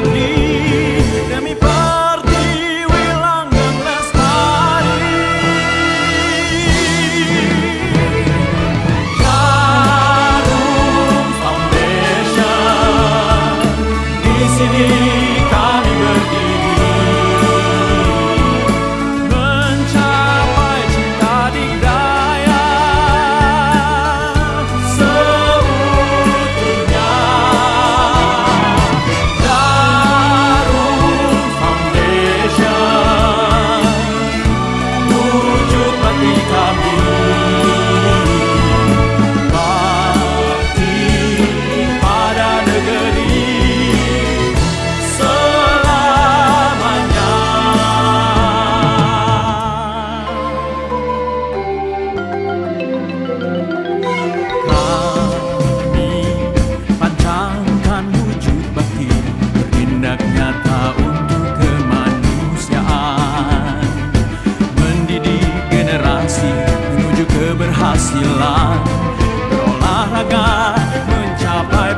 abdi demi parti wilang dan lestari Jarum Foundation berpenghasilan berolahraga mencapai